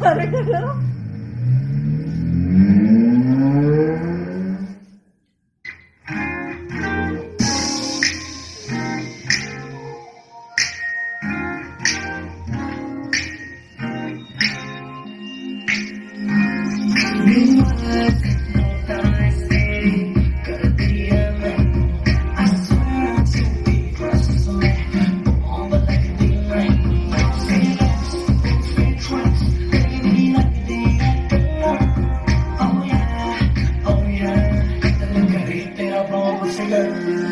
Corre, corre. Yeah.